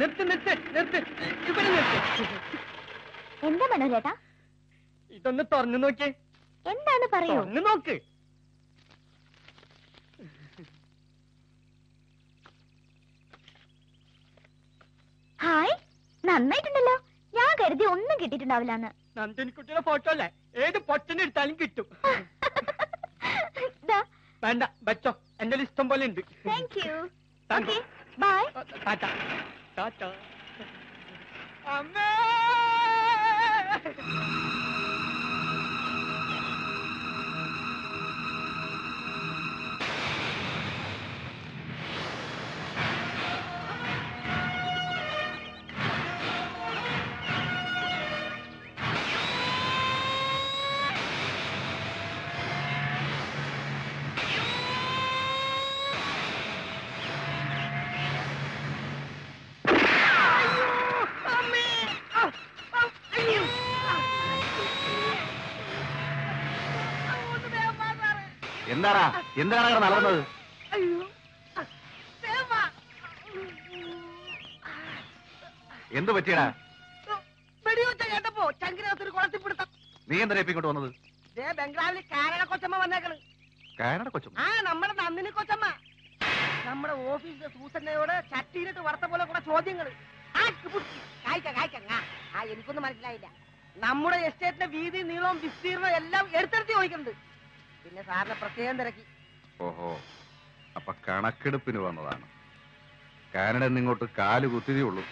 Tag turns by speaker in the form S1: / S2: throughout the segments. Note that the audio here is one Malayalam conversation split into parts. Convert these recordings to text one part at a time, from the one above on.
S1: നിർത്ത് നിർത്ത് നിർത്ത്. ഇവിടെ നിർത്ത്.
S2: എന്താ മനോരേട്ടാ
S1: ഇതൊന്ന് തുറന്നു നോക്കിയേ.
S2: എന്താണ് പറയൂ?
S1: തുറന്നു നോക്ക്.
S2: ഹായ് നന്നായിട്ടുണ്ടല്ലോ. ഞാൻ കരുതി ഒന്നും കിട്ടിയിട്ടുണ്ടാവില്ലാന്ന്.
S1: നന്ദിനിക്കുട്ടിയുടെ ഫോട്ടോ അല്ലേ? ഏത് പൊട്ടനെടുത്താലും കിട്ടും. വേണ്ട വെച്ചോ. എന്റെ ഇഷ്ടം പോലെ ഉണ്ട്. Thank you thank you. Bye tata tata
S3: എന്താടാ? എന്താണ് അവിടെ നടന്നത്. എന്ത് പറ്റിയടാ?
S1: വെടിവെച്ച കേട്ടപ്പോ ചങ്കിനകത്തൊരു കുളത്തിപ്പിടുത്തം
S3: നീ എന്താ ഇങ്ങോട്ട് വന്നത്?
S1: ദേ ബംഗ്ലാവിൽ കാനഡ കൊച്ചമ്മ വന്നേക്കണ്.
S3: കാനഡ കൊച്ചമ്മ?
S1: ആ നമ്മുടെ നന്ദിനി കൊച്ചമ്മ. നമ്മുടെ ഓഫീസിലെ സൂസന്നയോട് ചട്ടിയിലിട്ട് വറുത്ത പോലെ കുറെ ചോദ്യങ്ങൾ. കായ്ക്ക, കായ്ക്ക, ആ. ആ എനിക്കൊന്നും മനസ്സിലായില്ല. നമ്മുടെ എസ്റ്റേറ്റിന്റെ വീതി നീളവും വിസ്തീർണവും എല്ലാം എടുത്തെടുത്ത് ചോദിക്കുന്നുണ്ട്. പിന്നെ സാറിനെ പ്രത്യേകം തിരക്കി.
S3: ഓഹോ അപ്പൊ കണക്കെടുപ്പിന് വന്നതാണ്. കാനഡ ഇങ്ങോട്ട് കാൽ കുത്തിയതേ ഉള്ളൂ.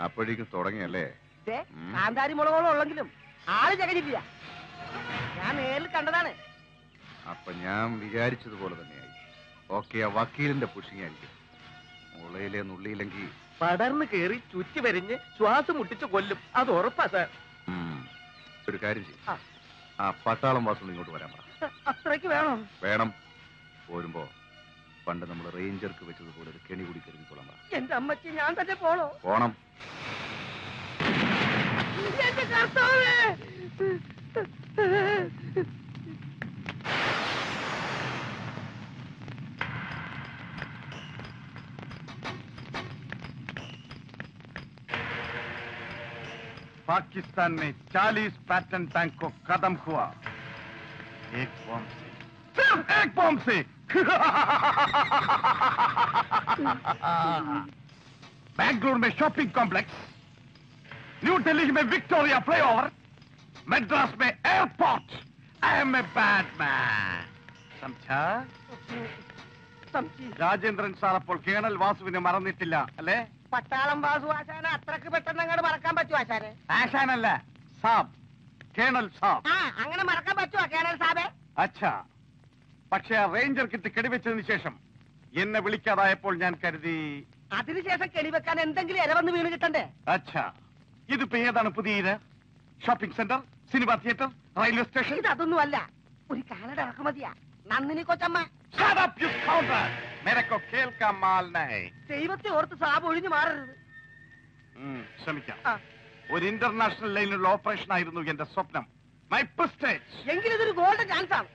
S3: അപ്പോഴേക്കും തുടങ്ങിയല്ലേ?
S1: ദേ
S3: ഉം.
S1: കാന്താരി മുളകോളം ഉള്ളെങ്കിലും ആൾ ചകഞ്ഞിട്ടില്ല ഞാൻ നേരിൽ കണ്ടതാണ്.
S3: അപ്പൊ ഞാൻ വിചാരിച്ചതുപോലെ തന്നെയായി. ഓക്കെ ആ വക്കീലിന്റെ പുഷിങ് ആയിരിക്കും മുളയിലെ നുള്ളിയില്ലെങ്കിൽ
S1: പടർന്ന് കയറി ചുറ്റി വരിഞ്ഞ് ശ്വാസം മുട്ടിച്ച് കൊല്ലും. അത് ഉറപ്പാ സാർ.
S3: ഉം, ഒരു കാര്യം ചെയ്യും.
S1: ആ.
S3: ആ പട്ടാളം വാസം ഇങ്ങോട്ട് വരാൻ പറ.
S1: അത്രയ്ക്ക് വേണം
S3: വേണം പോരുമ്പോ പണ്ട് നമ്മൾ റേഞ്ചർക്ക് വെച്ചതുപോലെ ഒരു കെണി കൂടി കരുതിക്കൊള്ളാൻ പറ
S1: എന്റെ അമ്മയ്ക്ക് ഞാൻ തന്നെ പോണോ
S3: പോണം
S1: എന്റെ കർത്താവേ
S4: पाकिस्तान में 40 पैटर्न टैंक को खत्म हुआ एक बम से सिर्फ एक बम से बैंगलोर में शॉपिंग कॉम्प्लेक्स न्यू दिल्ली में विक्टोरिया फ्लाईओवर मद्रास में airport I am a bad man समझा
S1: സംശയം
S4: രാജേന്ദ്രൻ സാർ അപ്പോൾ കേണൽ വാസുവിനെ മറന്നിട്ടില്ല അല്ലേ
S1: പട്ടാളം വാസു ആശാനെ അത്രക്ക് പെട്ടെന്ന് അങ്ങോട്ട് മറക്കാൻ പറ്റുമോ ആശാനെ
S4: ആശാനല്ല സാബ് കേണൽ സാബ്.
S1: അങ്ങനെ മറക്കാൻ പറ്റുമോ കേണൽ സാബേ?
S4: അച്ഛാ പക്ഷെ ആ റേഞ്ചർ കിറ്റ് കെടിവെച്ചതിന് ശേഷം എന്നെ വിളിക്കാതായപ്പോൾ ഞാൻ കരുതി
S1: അതിനുശേഷം കെടിവെക്കാൻ എന്തെങ്കിലും ഇരവന്ന് വീണ് കിട്ടണ്ടേ?
S4: അച്ഛാ ഇതിപ്പോ ഏതാണ് പുതിയ ഇര shopping centre? Cinema theatre? Railway station?
S1: ഇതൊന്നും അല്ല ഒരു കാലട ഇറക്കുമതിയാ. നന്ദിനി കൊച്ചമ്മ. ദൈവത്തെ ഓർത്ത് സാബ് ഒഴിഞ്ഞു മാറരുത്.
S4: ശ്രമിക്കാം. ഒരു ഇന്റർനാഷണൽ ലൈനിലുള്ള ഓപ്പറേഷൻ ആയിരുന്നു എന്റെ സ്വപ്നം. മൈ പ്രസ്റ്റേജ്
S1: എങ്കിലും ഇതൊരു ഗോൾഡൻ ചാൻസ് ആണ്.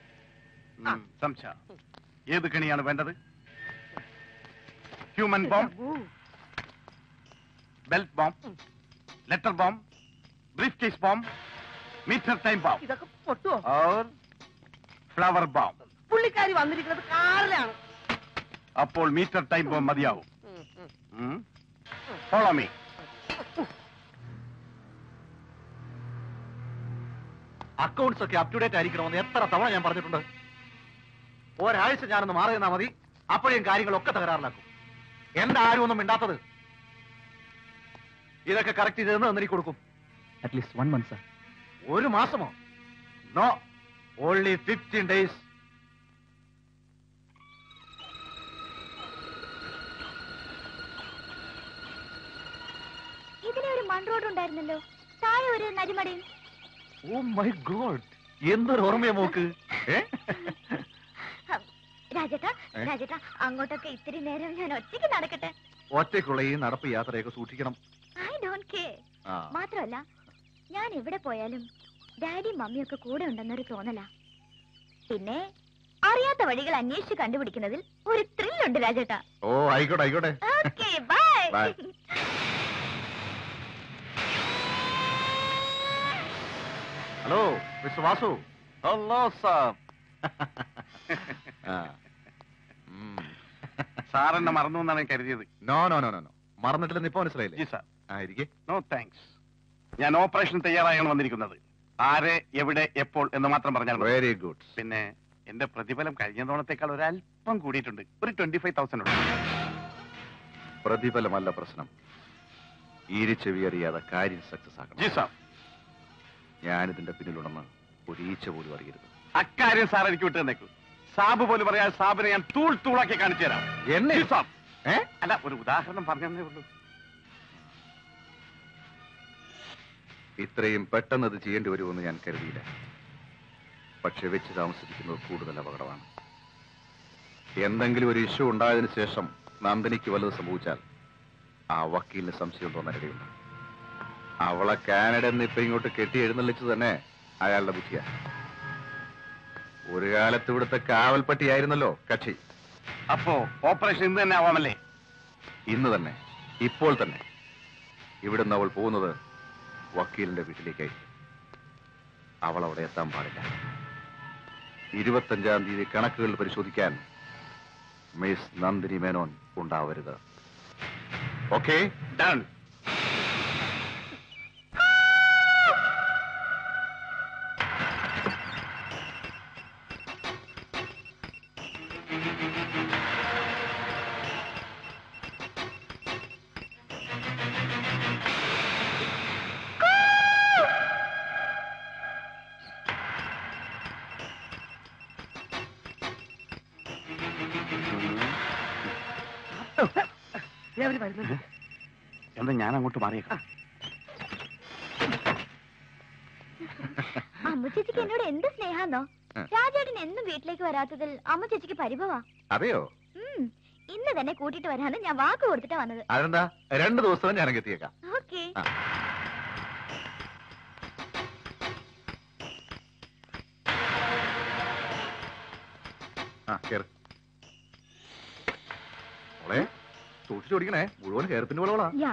S4: സംശ. ഏത് കണിയാണ് വേണ്ടത്?
S1: Human
S4: bomb belt bomb letter bomb briefcase bomb meter time bomb
S1: ഇതൊക്കെ പൊട്ടുവോ?
S4: ഓർ ഫ്ലവർ ബോംബ്
S1: പുള്ളിക്കാരി വന്നിരിക്കുന്നത് കാറിലാണ്.
S4: അപ്പോൾ മീറ്റർ ടൈം ബോംബ് മതിയാവും. ഫോളോ മീ
S3: അക്കൗണ്ട്സ് ഒക്കെ അപ്ഡേറ്റ് ടു ഡേറ്റ് ആയിരിക്കണമെന്ന് എത്ര തവണ ഞാൻ പറഞ്ഞിട്ടുണ്ട്. ഒരാഴ്ച ഞാനൊന്ന് മാറി നിന്നാ മതി. അപ്പോഴേയും കാര്യങ്ങളൊക്കെ തകരാറിലാക്കും. എന്റെ ആരും ഒന്നും മിണ്ടാത്തത്. ഇതൊക്കെ കറക്റ്റ് ചെയ്തെന്ന് തന്നെ കൊടുക്കും.
S5: അറ്റ്ലീസ്റ്റ് വൺ മന്ത് സാർ
S3: ഒരു മാസമോ? നോ ഓൺലി ഫിഫ്റ്റീൻ ഡേയ്സ്
S2: ഇതിനൊരു ഒരു മൺ ഉണ്ടായിരുന്നല്ലോ. താഴെ ഒരു നരിമടയും
S3: ഓ മൈ ഗോഡ് എന്തൊരു ഓർമ്മയാ മോക്ക്?
S2: രാജേട്ടാ രാജേട്ടാ അങ്ങോട്ടൊക്കെ ഇത്തിരി നേരം ഞാൻ ഒറ്റയ്ക്ക് നടക്കട്ടെ?
S3: ഒറ്റയ്ക്കുള്ള ഈ നടപ്പ് യാത്രയൊക്കെ സൂക്ഷിക്കണം.
S2: ഐ ഡോണ്ട് കെയർ മാത്രമല്ല ഞാൻ എവിടെ പോയാലും ഡാഡി മമ്മിയൊക്കെ കൂടെ ഉണ്ടെന്നൊരു തോന്നലാ. പിന്നെ അറിയാത്ത വഴികൾ അന്വേഷിച്ച് കണ്ടുപിടിക്കുന്നതിൽ ഒരു ത്രില്ലുണ്ട് രാജേട്ടാ.
S3: ഓ ആയിക്കോട്ടെ ആയിക്കോട്ടെ.
S2: Okay bye
S3: Bye. Hello mister Vasu
S4: hello sir sir എന്നെ മറന്നു എന്നാണ് കരുതിയത്.
S3: നോ നോ നോ നോ മറന്നിട്ടില്ലെന്ന് ഇപ്പൊ മനസ്സിലായില്ലേ?
S4: സാർ
S3: ആ
S4: നോ താങ്ക്സ് ഞാൻ ഓപ്പറേഷൻ തയ്യാറായാണ് വന്നിരിക്കുന്നത്. ആരെ എവിടെ എപ്പോൾ എന്ന് മാത്രം പറഞ്ഞാൽ.
S3: വെരി ഗുഡ്
S4: പിന്നെ എന്റെ പ്രതിഫലം കഴിഞ്ഞ തവണത്തേക്കാൾ ഒരല്പം കൂടിയിട്ടുണ്ട്. ഒരു ട്വന്റി ഫൈവ് തൗസൻഡ് ഉണ്ട്.
S3: പ്രതിഫലമല്ല പ്രശ്നം. ഈരിച്ചെവിയറിയാതെ കാര്യം സക്സസ് ആക്കണം.
S4: ജി സാർ
S3: ഞാനിതിന്റെ പിന്നിലുണ്ടെന്ന് ഒരീച്ച പോലും അറിയരുത്.
S4: അക്കാര്യം സാർ എനിക്ക് വിട്ടു തന്നേക്കൂ. സാബ് പോലും പറയാൻ സാബിനെ ഞാൻ തൂൾ തൂളാക്കി കാണിച്ചു തരാം.
S3: എന്നെ?
S4: സാബ്.
S3: ഏ?
S4: അല്ല ഒരു ഉദാഹരണം പറഞ്ഞേ ഉള്ളൂ.
S3: ഇത്രയും പെട്ടെന്ന് അത് ചെയ്യേണ്ടി വരുമെന്ന് ഞാൻ കരുതിയില്ല. പക്ഷെ വെച്ച് താമസിക്കുന്നത് കൂടുതൽ അപകടമാണ്. എന്തെങ്കിലും ഒരു ഇഷ്യൂ ഉണ്ടായതിനു ശേഷം നന്ദിനിക്ക് വല്ലത് സംഭവിച്ചാൽ ആ വക്കീലിന് സംശയം തോന്നാനിടയുണ്ട് അവളെ കാനഡ എന്ന് ഇപ്പൊ ഇങ്ങോട്ട് കെട്ടി എഴുന്നള്ളിച്ചു തന്നെ അയാളുടെ ബുദ്ധിയ. ഒരു കാലത്ത് ഇവിടുത്തെ കാവൽപ്പട്ടിയായിരുന്നല്ലോ കക്ഷി.
S4: അപ്പോ ഓപ്പറേഷൻ ഇന്ന് തന്നെ ആവാമല്ലേ?
S3: ഇന്ന് തന്നെ. ഇപ്പോൾ തന്നെ. ഇവിടുന്ന് അവൾ പോകുന്നത് വക്കീലിന്റെ വീട്ടിലേക്കായി. അവൾ അവിടെ എത്താൻ പാടില്ല. ഇരുപത്തഞ്ചാം തീയതി കണക്കുകൾ പരിശോധിക്കാൻ മിസ് നന്ദിനി മേനോൻ ഉണ്ടാവരുത്. ഓക്കെ?
S4: ഡൺ. എന്താ ഞാൻ അങ്ങോട്ട് മാറിയേക്കാം?
S2: അമ്മ ചേച്ചിക്ക് എന്നോട് എന്ത് സ്നേഹാന്നോ?
S3: ആ.
S2: രാജേട്ടൻ എന്നും വീട്ടിലേക്ക് വരാത്തതിൽ അമ്മ ചേച്ചിക്ക് പരിഭവാ
S3: അതെയോ?
S2: ഉം. ഇന്ന് തന്നെ കൂട്ടിട്ട് വരാന്ന് ഞാൻ വാക്ക് കൊടുത്തിട്ടാ വന്നത്.
S3: അതെന്താ? രണ്ടു ദിവസം ഞാൻ എത്തിയേക്കാം
S2: ഓക്കേ.
S3: ആ കേറ്. സൂക്ഷിച്ചു ഓടിക്കണേ. മുഴുവൻ പിൻ വളവളാ.
S2: യാ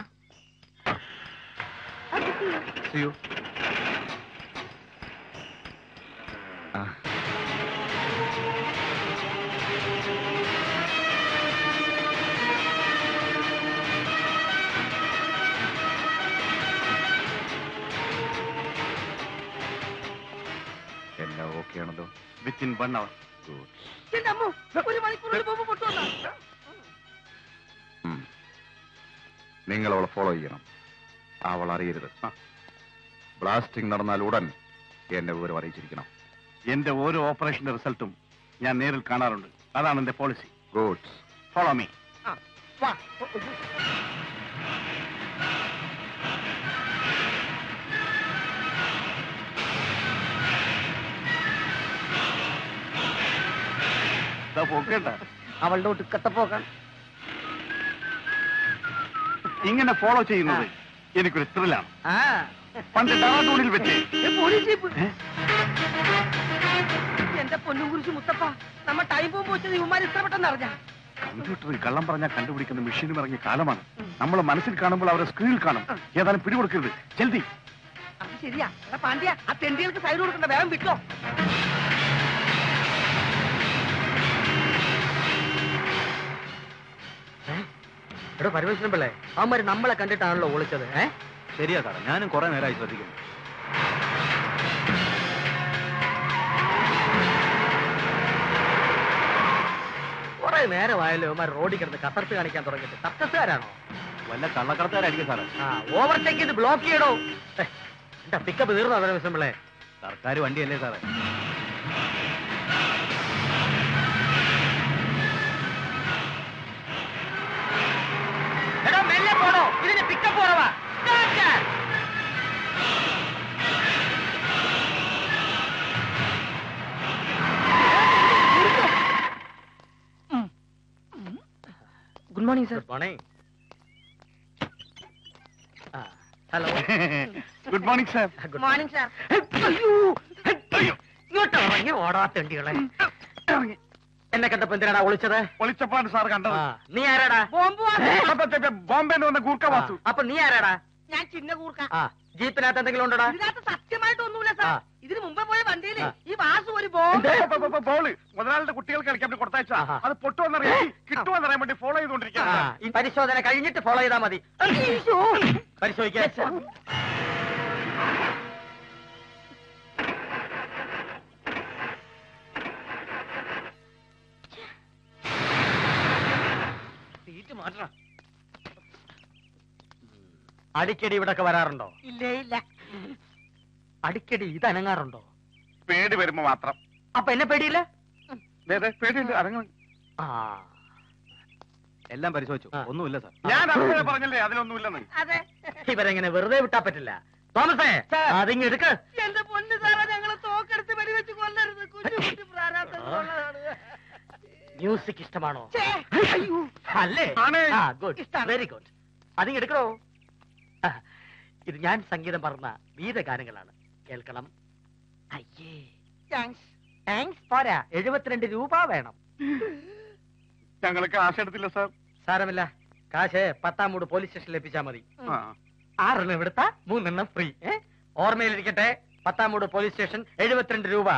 S2: Okay, see you.
S3: ചെയ്യൂ ആ. എല്ലാം ഓക്കെ ആണല്ലോ.
S4: വിത്തിൻ വൺ അവർ
S3: ഗുഡ്
S1: എന്റെ അമ്മോ, ഒരു മണിക്കൂറിൽ ബോംബ് പൊട്ടുവന്നാ
S3: നിങ്ങൾ അവളെ ഫോളോ ചെയ്യണം. അവൾ അറിയരുത്. ബ്ലാസ്റ്റിംഗ് നടന്നാൽ ഉടൻ എന്നെ വിവരം അറിയിച്ചിരിക്കണം.
S4: എന്റെ ഓരോ ഓപ്പറേഷന്റെ റിസൾട്ടും ഞാൻ നേരിൽ കാണാറുണ്ട്. അതാണ് എന്റെ പോളിസി
S3: ഗുഡ്
S4: ഫോളോ മീ
S1: അവളുടെ ഒടുക്കത്തെ പോകാൻ
S4: ഇങ്ങനെ ഫോളോ ചെയ്യുന്നത് എനിക്കൊരു ത്രില്ലാണ് പണ്ട് ഡറാഡൂണിൽ വെച്ച്?
S1: എന്റെ പൊന്നും കുറിച്ച് മുത്തപ്പ നമ്മ ടൈം പോകുമ്പോ വെച്ചത് ഇവന്മാർ ഇത്ര പെട്ടെന്ന് അറിഞ്ഞ?
S4: കമ്പ്യൂട്ടറിൽ കള്ളം പറഞ്ഞാൽ കണ്ടുപിടിക്കുന്ന മെഷീനും ഇറങ്ങിയ കാലമാണ്. നമ്മൾ മനസ്സിൽ കാണുമ്പോൾ അവരെ സ്ക്രീനിൽ കാണും. ഏതായാലും പിടികൊടുക്കരുത്. ജൽദി
S1: അത് ശരിയാ. എടാ പാണ്ഡ്യ ആ തെണ്ടികൾക്ക് സൈഡ് കൊടുക്കണ്ട വേഗം വിട്ടോ. എടോ പരമേശ്വരൻ പിള്ളേ. അവന്മാര് നമ്മളെ കണ്ടിട്ടാണല്ലോ ഒളിച്ചത് ഏ?
S5: ശരിയാ സാറേ ഞാനും കുറെ നേരമായി ശ്രദ്ധിക്കുന്നു.
S1: കുറെ നേരമായല്ലോ അവന്മാർ റോഡിൽ കിടന്ന് കസർത്ത് കാണിക്കാൻ തുടങ്ങിയിട്ട്. കത്തസുകാരാണോ
S5: വല്ല കള്ളക്കടത്തുകാരായിരിക്കും സാറേ.
S1: ആ ഓവർടേക്ക് ചെയ്ത് ബ്ലോക്ക് ചെയ്യടോ. ഏ, എന്താ പിക്കപ്പ് തീർന്നോ പരമേശ്വരൻ പിള്ളേ?
S5: സർക്കാർ വണ്ടിയല്ലേ സാറേ.
S1: പോടോ ഇതിന് പിക്കപ്പ് കുറവാ. Good morning sir morning hello
S4: good morning sir
S1: good morning sir അയ്യോ ഇങ്ങോട്ട് ഇറങ്ങി ഓടാത്തേണ്ടികളെ എന്നെ കണ്ടപ്പോ എന്തിനാടാ ഒളിച്ചത്?
S4: ഒളിച്ചപ്പാണ് സാർ കണ്ടത്.
S1: നീ ആരാടാ?
S4: ബോംബെ വന്ന ഗൂർക്ക വാസു.
S1: അപ്പൊ നീ ആരാടാ? ഞാൻ ചിന്ന കൂർക്ക ആ. ജീപ്പിനകത്ത് എന്തെങ്കിലും ഉണ്ടോ ഇതിനകത്ത് സത്യമായിട്ട് ഒന്നുമില്ല സാർ. ഇതിന് മുമ്പേ പോയ
S5: വണ്ടിയിൽ
S1: ഈ വാസു ഒരു
S4: ബോൾ. മുതലാളിയുടെ കുട്ടികൾക്ക് കളിക്കാൻ വേണ്ടി കൊടുത്തയച്ച. അത് പൊട്ടുവെന്നറിയാം കിട്ടുമെന്നറിയാൻ വേണ്ടി ഫോളോ ചെയ്തുകൊണ്ടിരിക്കുകയാണ്.
S5: ഈ പരിശോധന കഴിഞ്ഞിട്ട് ഫോളോ ചെയ്താൽ മതി. പരിശോധിക്കാൻ അടിക്കടി ഇവിടൊക്കെ വരാറുണ്ടോ?
S1: ഇല്ലേ ഇല്ല.
S5: അടിക്കടി ഇത് അനങ്ങാറുണ്ടോ
S4: പേടി വരുമ്പോ മാത്രം.
S5: അപ്പൊ എന്നെ പേടിയില്ല?
S4: പേടിയുണ്ട് അരങ്ങ
S5: ആ.
S3: എല്ലാം പരിശോധിച്ചു.
S5: ആ.
S3: ഒന്നുമില്ല സാർ.
S4: ഞാൻ അപ്പോഴേ പറഞ്ഞല്ലേ അതിലൊന്നുമില്ലെന്ന്?
S1: അതെ.
S5: ഇവരെങ്ങനെ വെറുതെ വിട്ടാ പറ്റില്ല. തോമസേ അതിങ്ങെടുക്ക്
S1: എന്റെ പൊന്ന് സാറേ ഞങ്ങളെ തോക്കെടുത്ത് വെടിവെച്ച് കൊല്ലരുത്
S5: മ്യൂസിക് ഇഷ്ടമാണോ?
S1: ഛേ, അയ്യോ.
S5: അല്ലേ? ആ ഗുഡ് വെരി ഗുഡ് അതിങ് എടുക്കണോ? ഇത് ഞാൻ സംഗീതം പറഞ്ഞ ഗീതഗാനങ്ങളാണ് കേൾക്കണം. അയ്യേ.
S1: താങ്ക്സ്
S5: പോരാ. എഴുപത്തിരണ്ട് രൂപ വേണം.
S4: ഞങ്ങൾക്ക് കാശ് എടുത്തില്ല സാർ
S5: സാരമില്ല. കാശ് പത്താം മൂട് പോലീസ് സ്റ്റേഷനിൽ എത്തിച്ചാ മതി. ആറെണ്ണം എടുത്ത മൂന്നെണ്ണം ഫ്രീ ഓർമ്മയിലിരിക്കട്ടെ. പത്താം മൂട് പോലീസ് സ്റ്റേഷൻ എഴുപത്തിരണ്ട് രൂപ.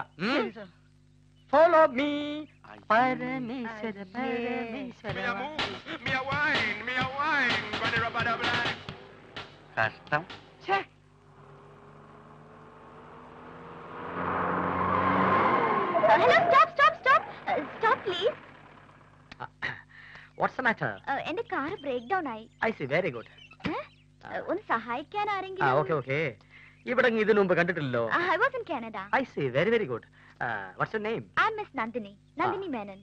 S5: ഫോളോ മീ പരമേശ്വര
S4: കഷ്ടം
S2: hello stop stop stop stop please
S5: what's matter
S2: എന്റെ കാർ ബ്രേക്ക് ഡൗൺ ആയി.
S5: I see very
S2: good? ഒന്ന് സഹായിക്കാൻ ആരെങ്കിലും
S5: ഓക്കെ ഓക്കെ ഇവിടെ ഇതിനു മുമ്പ് കണ്ടിട്ടില്ലല്ലോ.
S2: I was in Canada
S5: I see very very good what's your
S2: name I miss Nandini Nandini Menon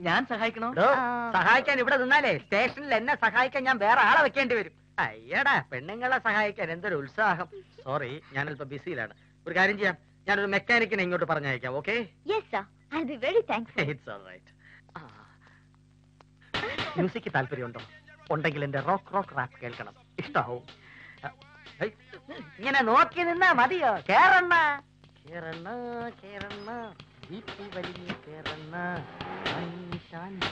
S1: ഞാൻ സഹായിക്കണോ?
S2: ആ.
S5: സഹായിക്കാൻ ഇവിടെ നിന്നാലേ സ്റ്റേഷനിൽ എന്നെ സഹായിക്കാൻ ഞാൻ വേറെ ആളെ വെക്കേണ്ടി വരും. അയ്യടാ പെണ്ണുങ്ങളെ സഹായിക്കാൻ എന്തൊരു ഉത്സാഹം. സോറി ഞാൻ അല്പം ബിസിയിലാണ് ഒരു കാര്യം ചെയ്യാം. ഞാൻ ഒരു മെക്കാനിക്കിനെ ഇങ്ങോട്ട് പറഞ്ഞയക്കാം okay
S2: yes sir I be very thankful
S5: it's all right music താല്പര്യമുണ്ടോ? ഉണ്ടെങ്കിൽ എന്റെ റോക്ക് റോക്ക് റാപ്പ് കേൾക്കണം. ഇഷ്ടാവും? ആ, ഹൈ, ഇങ്ങനെ നോക്കി നിന്നാ മതിയോ? കേറണ്ണ. കേറണ്ണ കേറണ്ണ. വീട്ടിൽ വലിഞ്ഞ് കേറണ്ണ. ശാന്തി.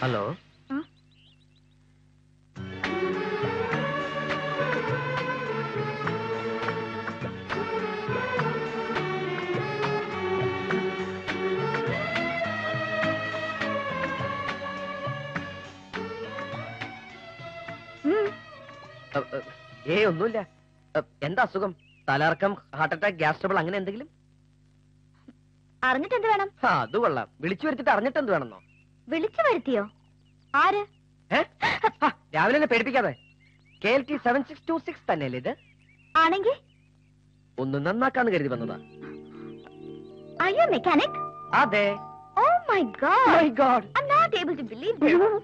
S5: ഹലോ ഏ ഒന്നുമില്ല. എന്താ അസുഖം? തലർക്കം ഹാർട്ട് അറ്റാക്ക് ഗ്യാസ് ട്രബിൾ അങ്ങനെ എന്തെങ്കിലും?
S2: അറിഞ്ഞിട്ട് എന്ത് വേണം
S5: അത് കൊള്ളാം. വിളിച്ചു വരുത്തിട്ട് അറിഞ്ഞിട്ട് എന്ത് വേണമെന്നോ?
S2: വിളിച്ചു വരുത്തിയോ? ആര്?
S5: രാവിലെ പേടിപ്പിക്കാതെ. K L T seven six two six തന്നെയല്ലേ ഇത്?
S2: ആണെങ്കിൽ?
S5: ഒന്ന് നന്നാക്കാന്ന് കരുതി വന്നതാ.
S2: അയ്യോ മെക്കാനിക്
S5: അതെ.
S2: ഓ my God
S5: my God
S2: I am not able to believe believe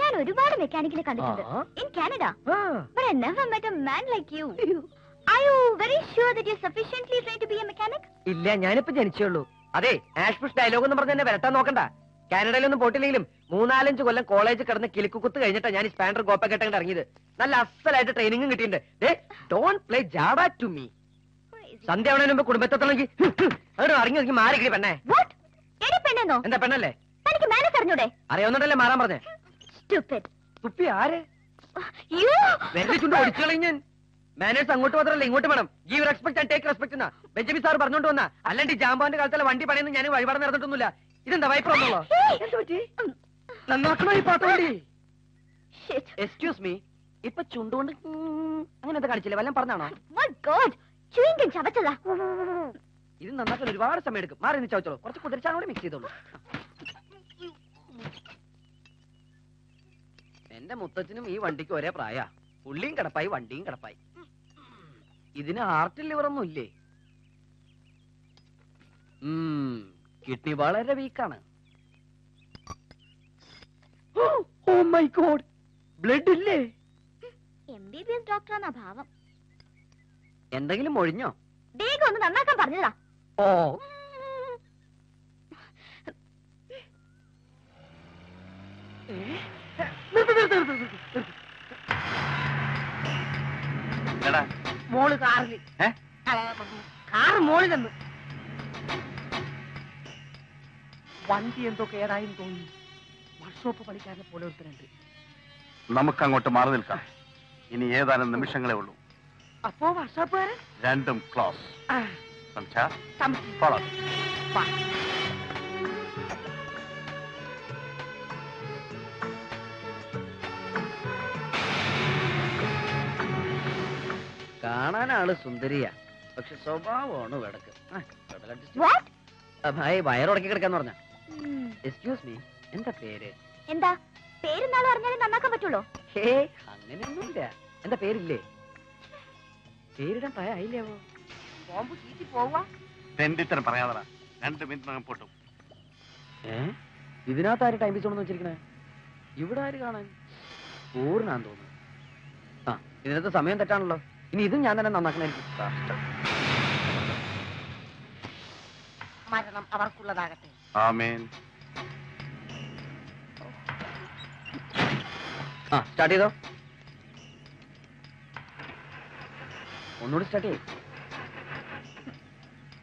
S2: ഞാൻ ഒരുപാട് മെക്കാനിക്കിനെ കണ്ടിട്ടുണ്ട്. In Canada but I never met a man like you are you very sure that you you're sufficiently trained to be a mechanic?
S5: ഇല്ല ഞാനിപ്പോ ജനിച്ചേ ഉള്ളൂ. അതെ ആഷ്പുഷ് ഡയലോഗ് എന്ന് പറഞ്ഞ് എന്നെ വരട്ടാൻ നോക്കണ്ട. കാനഡയിലൊന്നും പോട്ടില്ലെങ്കിലും മൂന്നാലഞ്ച് കൊല്ലം കോളേജ് കിടന്ന് കിലുക്കുത്ത് കഴിഞ്ഞിട്ടാ ഞാൻ ഈ സ്പാൻഡർ കെട്ടങ്ങൾ ഇറങ്ങിയത്. നല്ല അസലായിട്ട് ട്രെയിനിങ്ങും കിട്ടിയിട്ടുണ്ട്. ഡോണ്ട് പ്ലേ ജാഡ ടു മീ. സന്ധ്യ ആവണതിന് മുമ്പ് കുടുംബത്തെത്തണമെങ്കിൽ അങ്ങോട്ട് ഇറങ്ങി ഒതുക്കി മാറി പെണ്ണേ. എന്താ പെണ്ണല്ലേ? അറിയാവുന്നുണ്ടല്ലേ മാറാൻ പറഞ്ഞേ. തുപ്പി ആര്?
S2: You!
S5: വെറുതെ ചുണ്ട് ഒടിച്ചു കളയും ഞാൻ. മാനേഴ്സ് അങ്ങോട്ട് മാത്രമല്ല ഇങ്ങോട്ട് വേണം. Give respect and take respect എന്നാ ബെഞ്ചമിൻ സാർ പറഞ്ഞോണ്ട് വന്ന. അല്ലാണ്ട് ജാമ്പാന്റെ കാലത്തെ വണ്ടി പണിയുന്ന ഞാൻ വഴിപാട് നടന്നിട്ടൊന്നുമില്ല. ഇതെന്താ വൈപ്പ് വന്നുള്ളോ
S2: Hey!
S5: നന്നാക്കണോ ഈ
S2: പാട്ടുകൂടി
S5: എക്സ്ക്യൂസ് മീ ഇപ്പൊ ചുണ്ടുകൊണ്ട് അങ്ങനെ എന്താ കാണിച്ചില്ല? വല്ലതും പറഞ്ഞാണോ?
S2: ചവച്ചതാ.
S5: ഇത് നന്നാക്കാൻ ഒരുപാട് സമയം എടുക്കും മാറി നിന്ന് ചവച്ചോളൂ. കുറച്ച് കുതിരിച്ചാണോടെ മിക്സ് ചെയ്തോളൂ. എന്റെ മുത്തച്ഛനും ഈ വണ്ടിക്ക് ഒരേ പ്രായ. പുള്ളിയും കിടപ്പായി വണ്ടിയും കിടപ്പായി. ഇതിന് ഹാർട്ടിൽ ലിവറൊന്നും ഇല്ലേ? കിഡ്നി വളരെ വീക്കാണ്. Oh my God. ബ്ലഡ് ഇല്ലേ
S2: MBBS ഡോക്ടറാന്നാ ഭാവം.
S5: എന്തെങ്കിലും ഒഴിഞ്ഞോ?
S6: വേഗം ഒന്ന് നന്നാക്കാൻ പറഞ്ഞതാ.
S5: ഓ.
S7: മോൾ കാറിൽ.
S4: ഏ?
S7: കാറ് മോളിൽ നിന്ന്. വണ്ടി എന്തോ കേടായെന്ന് തോന്നി. വർക്ക്ഷോപ്പ് പണിക്കാരനെ പോലെ ഒരുത്തരുണ്ട്.
S4: നമുക്ക് അങ്ങോട്ട് മാറി നിൽക്കാം. ഇനി ഏതാനും നിമിഷങ്ങളേ ഉള്ളൂ.
S7: അപ്പോ വർക്ക്ഷോപ്പുകാരൻ?
S4: രണ്ടും ക്ലോസ്. ഫോളോ
S7: വാ.
S5: കാണാൻ ആൾ സുന്ദരിയാ. പക്ഷെ സ്വഭാവമാണ് വിടക്ക്. വയറുടക്കി കിടക്കാന്ന് പറഞ്ഞ. എക്സ്ക്യൂസ് മീ എന്താ പേര്?
S6: എന്താ? പേരുന്നാളും അറിഞ്ഞാലേ നന്നാക്കാൻ പറ്റുള്ളൂ.
S5: ഹേ അങ്ങനെയൊന്നുമില്ല. എന്താ പേരില്ലേ? പേരിടാൻ പ്രായമായില്ലേവോ?
S7: ബോംബ് ചീറ്റി പോവാ
S4: തെണ്ടിത്തരം പറയാതടാ രണ്ട് മിനിറ്റ് പൊട്ടും.
S5: ഏ? ഇതിനകത്ത് ആര് ടൈം പീസ് കൊണ്ടെന്ന് വെച്ചിരിക്കണേ? ഇവിടെ ആര് കാണാൻ? പൂർണാന്ന് തോന്നുന്നു. ആ ഇതിനകത്ത് സമയം തെറ്റാണല്ലോ. ഇനി ഇതും ഞാൻ തന്നെ നന്നാക്കണായിരിക്കും.
S7: മരണം അവർക്കുള്ളതാകട്ടെ.
S4: ആമേൻ.
S5: ആ സ്റ്റാർട്ട് ചെയ്തോ? ഒന്നുകൂടി സ്റ്റാർട്ട് ചെയ്യും.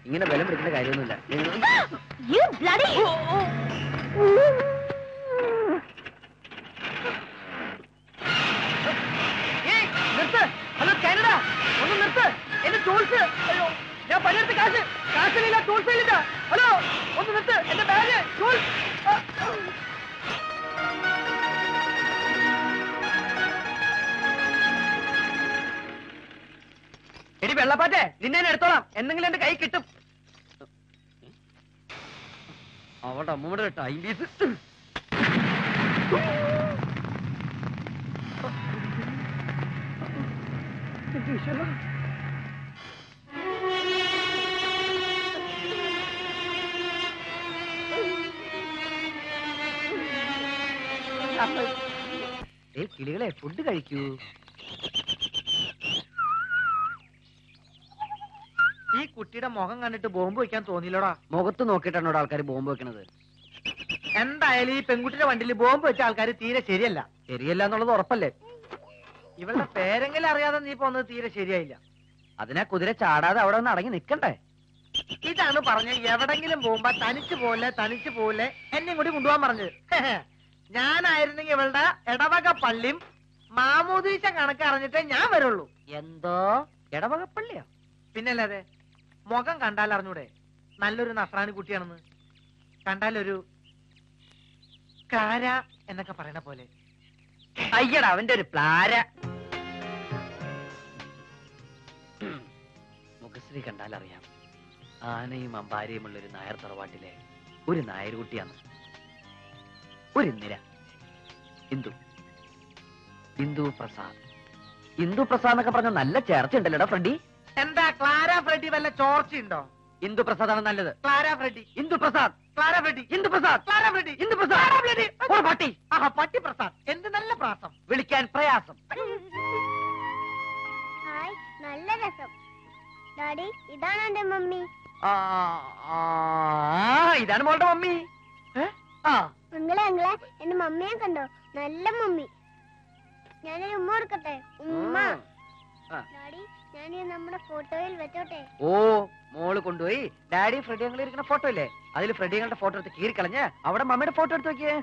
S5: ഇങ്ങനെ ബലം പിടിക്കേണ്ട കാര്യമൊന്നുമില്ല നിങ്ങൾ-
S6: You bloody!
S7: ഏയ്, നിർത്ത് ഹലോ കാനഡ ഒന്ന് നിർത്ത് എന്റെ ടൂൾസ് അയ്യോ ഞാൻ പണിയെടുത്ത കാശ് കാശിലില്ല ടൂൾസ് ഇല്ല ഹലോ ഒന്ന് നിർത്ത്. എന്റെ ബാഗ് ടൂൾ. എടി വെള്ളപ്പാറ്റേ നിന്നെ എടുത്തോളാം. എന്തെങ്കിലും എന്റെ കൈ കിട്ടും.
S5: അവളുടെ അമ്മയുടെ ടൈം പീസ് ഏയ് കിളികളെ ഫുഡ് കഴിക്കൂ.
S7: ഈ കുട്ടിയുടെ മുഖം കണ്ടിട്ട് ബോംബ് വെക്കാൻ തോന്നിയില്ലടാ.
S5: മുഖത്ത് നോക്കിയിട്ടാണ് ആൾക്കാർ ബോംബ് വെക്കണത്.
S7: എന്തായാലും ഈ പെൺകുട്ടിയുടെ വണ്ടിയിൽ ബോംബ് വെച്ച ആൾക്കാർ തീരെ ശരിയല്ല.
S5: ശരിയല്ല എന്നുള്ളത് ഉറപ്പല്ലേ?
S7: ഇവളുടെ പേരെങ്കിലും അറിയാതെ നീ പോന്നത് തീരെ ശരിയായില്ല.
S5: അതിനാ കുതിര ചാടാതെ അവിടെ ഒന്ന് അടങ്ങി നിക്കണ്ടേ
S7: ഇതാണ് പറഞ്ഞ എവിടെങ്കിലും പോകുമ്പോ തനിച്ചു പോലെ തനിച്ചു പോലെ എന്നെയും കൂടി കൊണ്ടുപോകാൻ പറഞ്ഞത്. ഞാനായിരുന്നെങ്കിൽ ഇവളുടെ ഇടവക പള്ളിയും മാമോദീശ കണക്ക് അറിഞ്ഞിട്ടേ ഞാൻ വരുള്ളൂ.
S5: എന്തോ? ഇടവക പള്ളിയോ?
S7: പിന്നല്ലാതെ മുഖം കണ്ടാൽ അറിഞ്ഞൂടെ? നല്ലൊരു നസ്രാണി കുട്ടിയാണെന്ന്. കണ്ടാലൊരു കാര എന്നൊക്കെ പറയണ പോലെ.
S5: അയ്യടാ അവന്റെ ഒരു പ്ലാര. മുഖശ്രീ കണ്ടാലറിയാം. ആനയും അമ്പാരിയുമുള്ള ഒരു നായർ തറവാട്ടിലെ ഒരു നായർ കുട്ടിയാണ് ഒരു ഇന്ദിര ഇന്ദു. ഇന്ദു പ്രസാദ്. ഇന്ദു പ്രസാദ് എന്നൊക്കെ പറഞ്ഞ നല്ല ചേർച്ച ഉണ്ടല്ലോടാ ഫ്രണ്ടി
S7: എന്താ ക്ലാര ഫ്രണ്ടി വല്ല ചോർച്ച ഉണ്ടോ
S5: ഇന്ദു പ്രസാദ് ആണ് നല്ലത്.
S7: ക്ലാര ഫ്രണ്ടി
S5: ഇന്ദു പ്രസാദ്.
S7: ക്ലാര ഫ്രണ്ടി
S5: ഇന്ദു പ്രസാദ്.
S7: ക്ലാര ഫ്രണ്ടി
S5: ഇന്ദു പ്രസാദ്. ഓ, പട്ടി.
S7: ആഹാ പട്ടി പ്രസാദ്. എന്ത് നല്ല പ്രാസം.
S5: വിളിക്കാൻ പ്രയാസം.
S6: ഹായ് നല്ല രസം. ഡാഡി ഇതാണ് എന്റെ മമ്മി.
S5: ആ, ആ, ഇതാണ് മോളുടെ മമ്മി. ഏ? ആ.
S6: അങ്ങളെ അങ്ങളെ എന്റെ മമ്മിയെ കണ്ടോ? നല്ല മമ്മി. ഞാനൊരു ഉമ്മ കൊടുക്കട്ടെ? ഉമ്മ. ഡാഡി ഞാൻ നമ്മുടെ ഫോട്ടോയിൽ വെച്ചോട്ടെ?
S5: ഓ മോൾ കൊണ്ടുപോയി. ഡാഡി ഇരിക്കുന്ന ഫോട്ടോ ഇല്ലേ? അതിൽ ഫ്രെഡിങ്ങളുടെ ഫോട്ടോ എടുത്ത് കീറി കീറിക്കളഞ്ഞ് അവിടെ മമ്മിയുടെ ഫോട്ടോ എടുത്ത് നോക്കിയേ.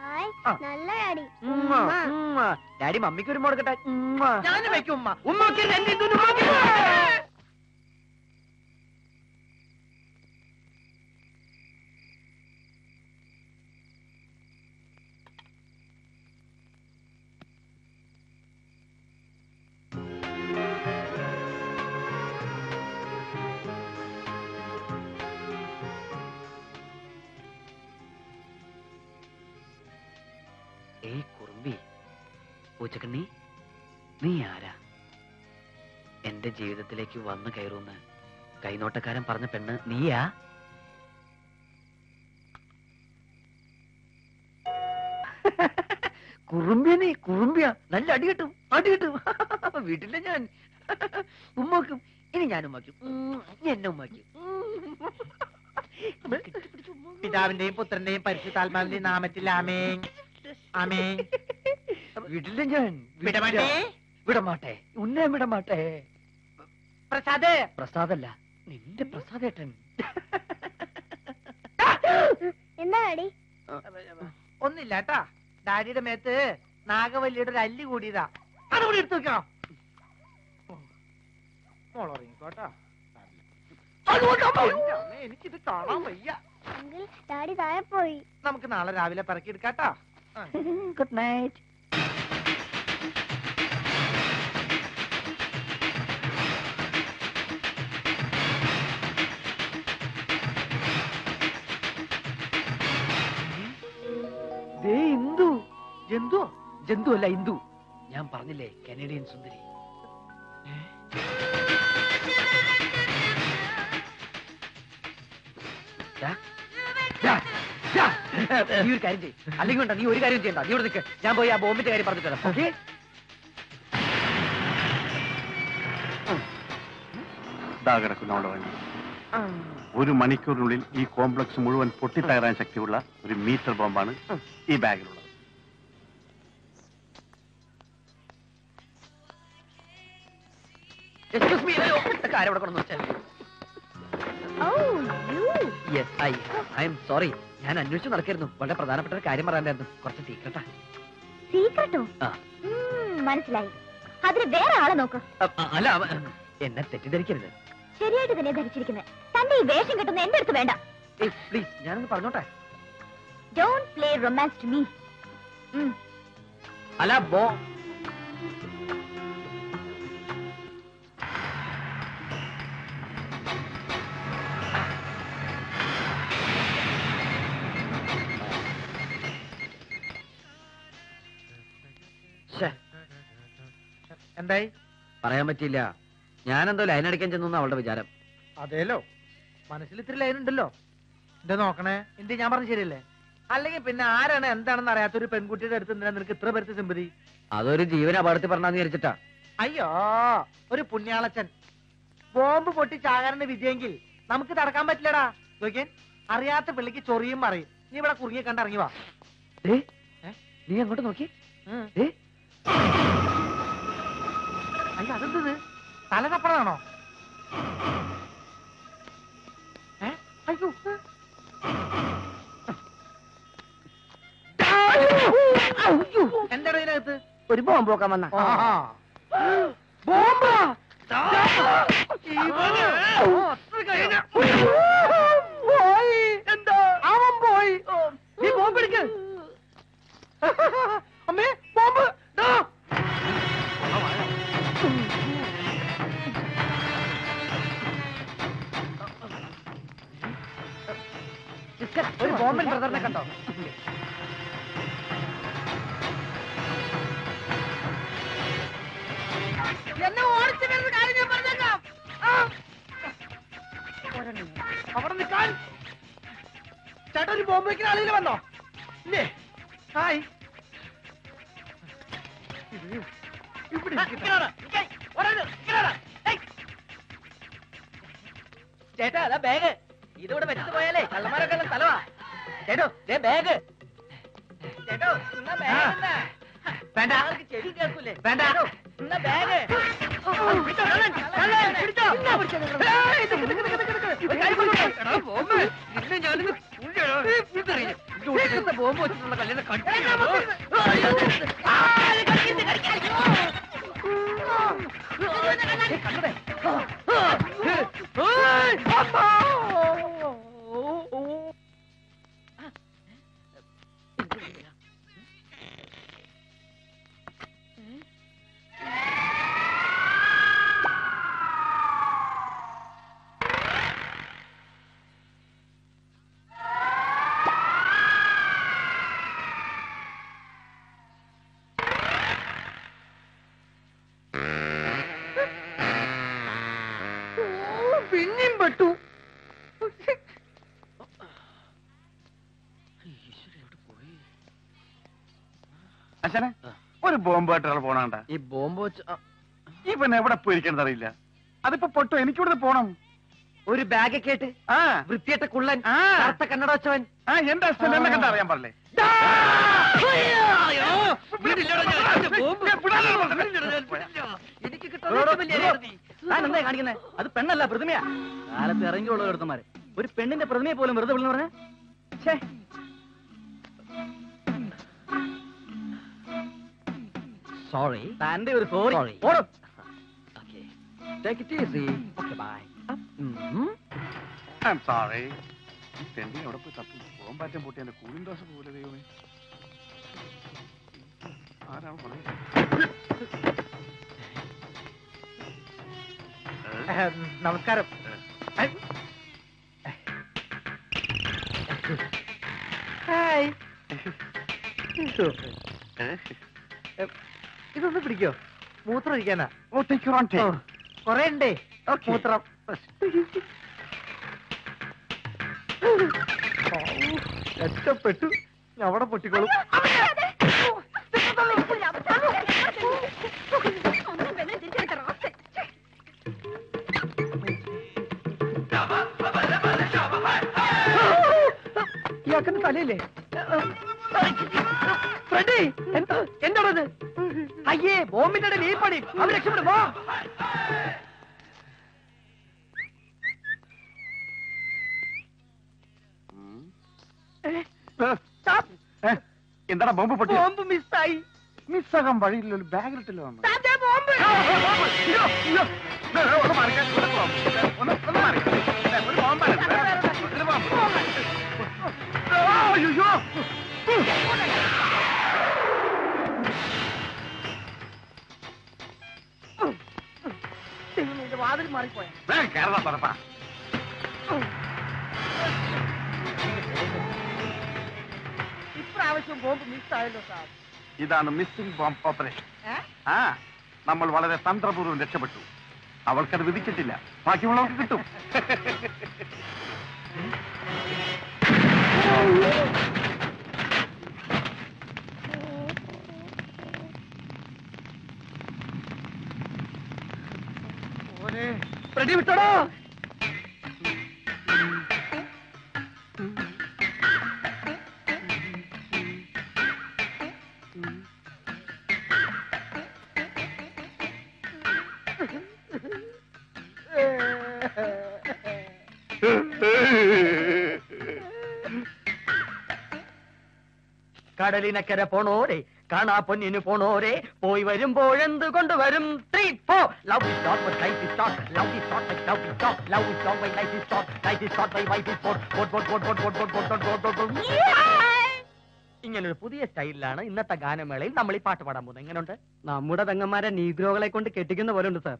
S6: ഹായ്. നല്ല ഡാഡി.
S5: ഉമ്മ, ഉമ്മ. ഡാഡി മമ്മിക്ക് ഒരു മോടുക്കട്ടെ ഉമ്മ.
S7: ഞാൻ വെക്കും ഉമ്മ.
S5: ഉമ്മ നീ ആരാ? എന്റെ ജീവിതത്തിലേക്ക് വന്നു കയറുന്ന കൈനോട്ടക്കാരൻ പറഞ്ഞ പെണ്ണ് നീയാ? കുറുമ്പിയനെ കുറുമ്പിയ. നല്ല അടി കിട്ടും അടി കിട്ടും. വീട്ടിലെ ഞാൻ. ഉമ്മക്കും ഇനി ഞാൻ ഉമ്മക്കും എന്നെ ഉമ്മക്കും പിതാവിന്റെയും പുത്രന്റെയും പരിശുദ്ധാത്മാവിന്റെയും നാമത്തിൽ ആമേ ആമേ വീട്ടില്ല ഞാൻ. വിടമാട്ടേ വിടമാട്ടെ. ഉന്നെ വിടമാട്ടെ. പ്രസാദ്. പ്രസാദല്ല നിന്റെ പ്രസാദേട്ടൻ.
S2: എന്താ ഡാഡി?
S5: ഒന്നില്ല കേട്ടാ ഡാഡിയുടെ മേത്ത് നാഗവല്ലിയുടെ ഒരു അല്ലി കൂടിയതാ. അതുകൂടി എടുത്തു വെക്കണം? മോളറിയിക്കോട്ടാ എനിക്കിത് കാണാൻ വയ്യ.
S2: ഡാഡി താഴെ പോയി.
S5: നമുക്ക് നാളെ രാവിലെ പറക്കി എടുക്കാട്ടാ. ഗുഡ് നൈറ്റ് ജന്തു ജന്തു അല്ല ഇന്ദു. ഞാൻ പറഞ്ഞില്ലേ കനേഡിയൻ സുന്ദരി. ദാ, ദാ, ദാ. നീ ഒരു കാര്യം ചെയ്യും. അല്ലെങ്കിൽ വേണ്ട നീ ഒരു കാര്യം ചെയ്യണ്ട. നീ ഇവിടെ നിൽക്ക് ഞാൻ പോയി ആ ബോംബിന്റെ കാര്യം പറഞ്ഞിട്ട് വരാം. ഓക്കെ?
S4: കിടക്കുന്ന അവിടെ വണ്ടി. ഒരു മണിക്കൂറിനുള്ളിൽ ഈ കോംപ്ലക്സ് മുഴുവൻ പൊട്ടിത്തകരാൻ ശക്തിയുള്ള ഒരു മീറ്റർ ബോംബാണ് ഈ ബാഗിലുള്ളത്.
S5: എക്സ്ക്യൂസ് മീ കാര്യം ഇവിടെ കൊണ്ടു വെച്ചാൽ
S2: ഓ you
S5: yes I I am sorry ഞാൻ അന്വേഷിച്ചു നടക്കായിരുന്നു. വളരെ പ്രധാനപ്പെട്ട ഒരു കാര്യം പറയാനായിരുന്നു. കുറച്ച് സീക്രട്ടാ
S2: സീക്രട്ടോ
S5: ആ.
S2: മനസ്സിലായി. അതിന് വേറെ ആളെ നോക്ക്.
S5: അല്ല എന്നെ തെറ്റിദ്ധരിക്കരുത്.
S2: ശരിയായിട്ട് തന്നെ ധരിച്ചിരിക്കുന്നത് തന്റെ ഈ വേഷം കിട്ടുന്ന എന്റെ അടുത്ത് വേണ്ട.
S5: പ്ലീസ് ഞാനൊന്ന് പറഞ്ഞോട്ടെ?
S2: Don't play romance to me
S5: അല്ല ബോ.
S1: എന്തായി?
S5: പറയാൻ പറ്റിയില്ല. ഞാനെന്തോ ലൈൻ അടിക്കാൻ ചെന്നു അവളുടെ വിചാരം.
S1: അതേലോ. മനസ്സിൽ ഇത്തിരി ലൈൻ ഉണ്ടല്ലോ. എന്താ നോക്കണേ? എന്ത് ഞാൻ പറഞ്ഞു ശരിയല്ലേ? അല്ലെങ്കിൽ പിന്നെ ആരാണ് എന്താണെന്ന് അറിയാത്ത ഒരു പെൺകുട്ടിയുടെ അടുത്ത് എന്തിനാ നിനക്ക് ഇത്ര പരിധി സിമ്പതി
S5: അതൊരു ജീവൻ അപകടത്തിൽ പറഞ്ഞാന്ന് വിചാരിച്ചിട്ടാ.
S1: അയ്യോ ഒരു പുണ്യാളച്ചൻ. ബോംബ് പൊട്ടി ചാകാരന്റെ വിജയെങ്കിൽ നമുക്ക് തടക്കാൻ പറ്റില്ലടാ. നോക്കിയൻ അറിയാത്ത പിള്ളിക്ക് ചൊറിയും പറയും നീ ഇവിടെ കുറുങ്ങി കണ്ടിറങ്ങി വാ?
S5: നീ അങ്ങോട്ട് നോക്കി
S1: അതെന്തത്? തല തപ്പണതാണോ അയ്യോ. എന്താണ് ഇതിനകത്ത്?
S5: ഒരു ബോംബ് നോക്കാൻ വന്ന.
S1: ബോംബ? ബോംബാ ചേട്ടാ
S5: അതാ ബാഗ് ഇതിവിടെ വെച്ചിട്ട് പോയാലേ കള്ളന്മാരൊക്കെ ഉള്ള സ്ഥലമാ ചേട്ടോ ദേ ബാഗ് ചേട്ടോ ബാഗ്
S1: വേണ്ട.
S5: ചെവി കേൾക്കൂലേ
S1: വേണ്ട.
S5: Bag bomb. വെച്ചിട്ടുള്ള കല്യാണം. കണ്ടേ
S1: ഏയ്, അമ്മോ. പിന്നെയും പെട്ടു.
S4: അച്ഛനെ ഒരു ബോംബ് ആയിട്ട് പോണാണ്ട.
S5: ഈ ബോംബ് വെച്ച് ഈ
S4: പിന്നെ എവിടെ പോയിരിക്കണത് അറിയില്ല. അതിപ്പോ പൊട്ടു എനിക്കിവിടെ പോണം.
S8: ഒരു ബാഗ് ഒക്കെ ആയിട്ട്
S4: ആ.
S8: വൃത്തിയേട്ട കുള്ളൻ
S4: ആ.
S8: കറുത്ത കണ്ണട വെച്ചവൻ.
S4: ആ എന്റെ അച്ഛൻ എന്നെ കണ്ട അറിയാൻ പറഞ്ഞേ.
S8: എനിക്ക് താൻ എന്താ കാണിക്കുന്നത് അത് പെണ്ണല്ല പ്രതിമയാ. കാലത്ത് ഇറങ്ങിയുള്ള ഒരുത്തന്മാര് ഒരു പെണ്ണിന്റെ പ്രതിമയെ പോലും വെറുതെ വിളിന്ന് പറഞ്ഞ? സോറി തന്റെ ഒരു സോറി ഓടോ. Take it easy. Okay,
S4: bye. Mm-hmm. I'm sorry. തെണ്ടി അവിടെ പോയി തപ്പി. പോകുമ്പാറ്റം പൊട്ടി എന്റെ കൂലിംഗ് ദോശ പോലെ ദൈവമേ. ആരാണ് പറയുന്നത്
S8: നമസ്കാരം. ഹായ്. ഇതൊന്ന് പിടിക്കോ. മൂത്രം ഒഴിക്കാനാ
S4: ഓൺ
S8: ഓ, കൊറേ ഉണ്ടേ. മൂത്രം. രക്ഷപ്പെട്ടു. അവിടെ പൊട്ടിക്കോളും. ഒഴിവാക്കുന്ന തലയില്ലേ? ഫ്രെഡി എന്താണത്? അയ്യേ ബോംബിന്റെ ഈ പണി. അവർ രക്ഷപ്പെടുമോ
S4: എന്താണ് ബോംബ് പൊട്ടി
S8: ബോംബ് മിസ്സായി.
S4: മിസ്സാകാൻ വഴിയില്ല ഒരു ബാഗിലിട്ടില്ല വന്നു ഒന്ന് മാറി ഒന്ന് മാറി. ഒരു ബോംബ് അയ്യോ.
S8: വാതിൽ മാറിപ്പോയ.
S4: കേരള പറപ്പാ.
S1: ഇപ്രാവശ്യം ബോംബ് മിസ്സായല്ലോ സാർ.
S4: ഇതാണ് മിസ്സിംഗ് ബോംബ് ഓപ്പറേഷൻ. ആ നമ്മൾ വളരെ തന്ത്രപൂർവം രക്ഷപ്പെട്ടു. അവൾക്കത് വിധിച്ചിട്ടില്ല. ബാക്കിയുള്ളവർക്ക് കിട്ടും.
S8: പ്രതി വിട്ടോടോ? കടലിനക്കര പോണോരെ കാണാ പൊന്നിന് പോണോരെ പോയി വരുമ്പോഴെന്ത് കൊണ്ടുവരും three four love is short but life is short love is short but love is short love is short bye life is short life is short bye wife is short boat boat boat boat boat boat boat boat boat ഇങ്ങനൊരു പുതിയ സ്റ്റൈലിലാണ് ഇന്നത്തെ ഗാനമേളയിൽ നമ്മൾ ഈ പാട്ട് പാടാൻ പോകുന്നത്. എങ്ങനെയുണ്ട് നമ്മുടെ തെങ്ങന്മാരെ നീഗ്രോകളെ കൊണ്ട് കെട്ടിക്കുന്ന പോലെ ഉണ്ട് സാർ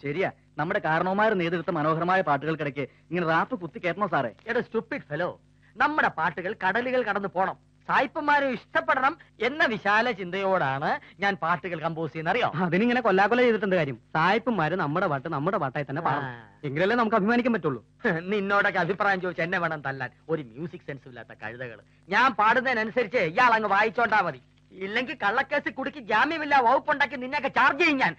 S8: ശരിയാ. നമ്മുടെ കാരണവന്മാർ നേതൃത്വ മനോഹരമായ പാട്ടുകൾക്കിടയ്ക്ക് ഇങ്ങനെ റാപ്പ് കുത്തി കയറ്റണോ സാറേ എടാ സ്റ്റുപ്പിഡ് ഫെലോ നമ്മുടെ പാട്ടുകൾ കടലുകൾ കടന്നു പോണം. സായിപ്പന്മാരും ഇഷ്ടപ്പെടണം എന്ന വിശാല ചിന്തയോടാണ് ഞാൻ പാട്ടുകൾ കമ്പോസ് ചെയ്യുന്ന അറിയാം
S5: അതിനിങ്ങനെ കൊല്ലാകൊല ചെയ്തിട്ടുണ്ട് കാര്യം? സായിപ്പന്മാര് നമ്മുടെ പാട്ട് നമ്മുടെ പാട്ടായി തന്നെ പാടണം എങ്കിലല്ലേ നമുക്ക് അഭിമാനിക്കാൻ പറ്റുള്ളൂ.
S8: നിന്നോടൊക്കെ അഭിപ്രായം ചോദിച്ചു എന്നെ വേണം തല്ലാൻ. ഒരു മ്യൂസിക് സെൻസ് ഇല്ലാത്ത കഴുതകൾ ഞാൻ പാടുന്നതിനനുസരിച്ച് ഇയാൾ അങ്ങ് വായിച്ചോണ്ടാ മതി. ഇല്ലെങ്കിൽ കള്ളക്കേസ് കുടുക്കി ജാമ്യമില്ല വകുപ്പുണ്ടാക്കി നിന്നെയൊക്കെ ചാർജ് ചെയ്യും ഞാൻ.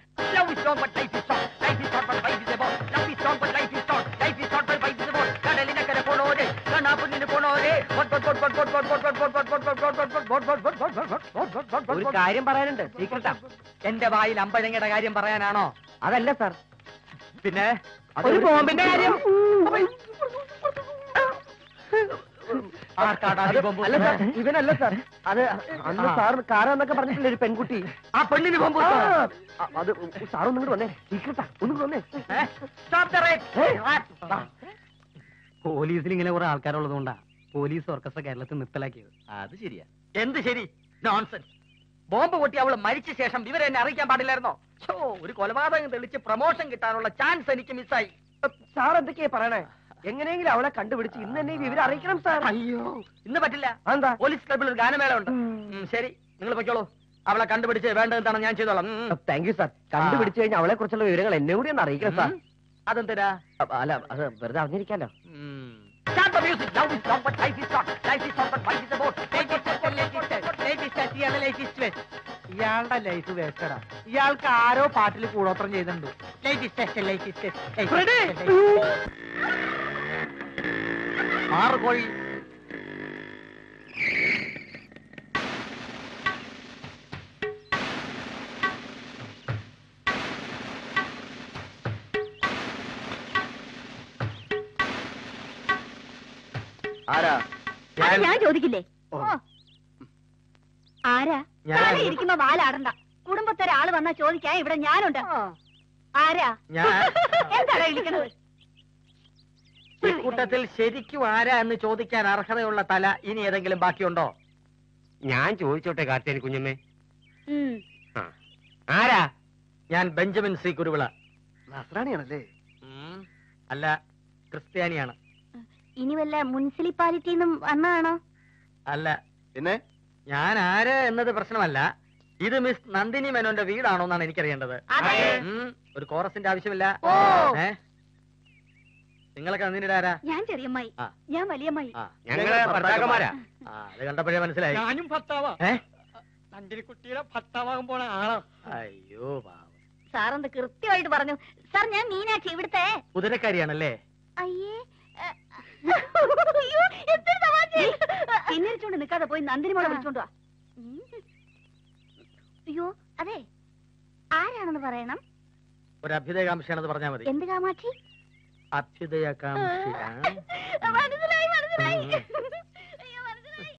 S8: പോണോരെ
S5: ഒരു കാര്യം പറയാനുണ്ട്. സീക്രട്ടാ.
S8: എന്റെ വായിൽ അമ്പഴങ്ങയുടെ കാര്യം പറയാനാണോ?
S5: അതല്ല സാർ.
S8: പിന്നെ
S5: ഒരു ബോംബിന്റെ കാര്യം. ഇവനല്ല സാർ. അത് അന്ന്. സാർ കാരാന്നൊക്കെ പറഞ്ഞിട്ടില്ല ഒരു പെൺകുട്ടി?
S8: ആ പെണ്ണിന് ബോംബ്?
S5: അത് സാർ ഒന്നും കൂടെ വന്നേ. സീക്രട്ടാ ഒന്നും കൂടെ വന്നേ. പോലീസിൽ ഇങ്ങനെ കുറെ ആൾക്കാരുള്ളത് കൊണ്ടാ പോലീസ് ഓർക്കസ്ട്ര കേരളത്തിൽ നിർത്തലാക്കിയത്
S8: അത് ശരിയാ. എന്ത് ശരി? നോൺസെൻസ് ബോംബ് പൊട്ടി അവൾ മരിച്ച ശേഷം ഇവരെ എന്നെ അറിയിക്കാൻ പാടില്ലായിരുന്നോ? ഷോ ഒരു കൊലപാതകം തെളിച്ച് പ്രൊമോഷൻ കിട്ടാനുള്ള ചാൻസ് എനിക്ക് മിസ്സായി
S5: സാർ എന്തൊക്കെയാ പറയണേ? എങ്ങനെയെങ്കിലും അവളെ കണ്ടുപിടിച്ച് ഇന്ന് തന്നെ വിവരം അറിയിക്കണം സാർ.
S8: അയ്യോ ഇന്ന് പറ്റില്ല.
S5: എന്താ
S8: പോലീസ് ക്ലബിൽ ഒരു ഗാനമേള ഉണ്ട്. ശരി നിങ്ങൾ പൊയ്ക്കോളൂ. അവളെ കണ്ടുപിടിച്ച് വേണ്ട എന്താണ് ഞാൻ ചെയ്തോളാം.
S5: താങ്ക് യു സാർ കണ്ടുപിടിച്ചു കഴിഞ്ഞാൽ അവളെ കുറിച്ചുള്ള വിവരങ്ങൾ എന്നെ കൂടി ഒന്ന് അറിയിക്കണം സാർ.
S8: അതെന്തിനാ?
S5: അല്ല അത് വെറുതെ അറിഞ്ഞിരിക്കാലോ.
S8: Music. now is long, but life is short. Life is short, but life is about. ഇയാളുടെ ലൈഫ് വേസ്റ്റഡാ ഇയാൾക്ക് ആരോ പാട്ടിൽ കൂടോത്രം ചെയ്തിട്ടുണ്ട് ആറ് കോഴി
S9: ആരാ?
S10: അത് ഞാൻ ചോദിക്കില്ലേ?
S8: ഓ.
S10: ആരാ?
S8: ഞാൻ
S10: താഴെ ഇരിക്കുമ്പോ വാലാടണ്ട. കുടുംബത്തെ ഒരാൾ വന്നാ ചോദിക്കാൻ ഇവിടെ ഞാനുണ്ട്. ആരാ?
S8: ഞാൻ
S10: എന്താടാ ഇരിക്കണത്
S8: ഈ കൂട്ടത്തിൽ ശരിക്കും ആരാ എന്ന് ചോദിക്കാൻ അർഹതയുള്ള തല ഇനി ഏതെങ്കിലും ബാക്കിയുണ്ടോ?
S11: ഞാൻ ചോദിച്ചോട്ടെ കാർത്തേനി കുഞ്ഞമ്മേ.
S10: ഉം.
S11: ആരാ?
S8: ഞാൻ ബെഞ്ചമിൻ സി കുരുവിള.
S11: നസ്രാണിയാണല്ലേ
S8: അല്ല ക്രിസ്ത്യാനിയാണ്.
S10: ഇനി വല്ല മുനിസിപ്പാലിറ്റിന്നും വന്നാണോ
S8: അല്ല.
S9: പിന്നെ?
S8: ഞാൻ ആര് എന്നത് പ്രശ്നമല്ല. ഇത് മിസ് നന്ദിനി മേനോന്റെ വീടാണോ എന്നാണ് എനിക്കറിയേണ്ടത്.
S10: അതെ.
S8: ഉം, ഒരു കോറസിന്റെ ആവശ്യമില്ല.
S10: ഓ.
S8: ഏ? നിങ്ങളൊക്കെ നന്ദിനിയുടെ ആരാ?
S10: ഞാൻ ചെറിയമ്മായി.
S8: ആ.
S10: ഞാൻ വലിയമ്മായി.
S8: ആ.
S11: ഞങ്ങൾ ഭർത്താക്കന്മാരാ.
S8: ആ അത് കണ്ടപ്പോഴേ മനസ്സിലായി.
S11: ഞാനും ഭർത്താവാ.
S8: ഏ?
S11: നന്ദിനിക്കുട്ടിയുടെ ഭർത്താവാകാൻ പോണ ആളാ.
S8: അയ്യോ പാവം.
S10: സാറെന്ത് കൃത്യമായിട്ട് പറഞ്ഞു. സാർ ഞാൻ മീനാക്ഷി ഇവിടുത്തെ?
S8: കുതിരക്കാരിയാണല്ലേ?
S10: അയ്യേ പിന്നിരിച്ചോണ്ട് നിക്കാതെ പോയി നന്ദിനി മോളെ വിളിച്ചോണ്ട് വാ. അയ്യോ അതെ. ആരാണെന്ന് പറയണം?
S8: ഒരു അഭ്യുദയകാംക്ഷയാണെന്ന് പറഞ്ഞാൽ മതി.
S10: എന്ത് കാമാക്ഷി?
S8: അഭ്യുദയകാംക്ഷ
S10: മനസ്സിലായി മനസ്സിലായി.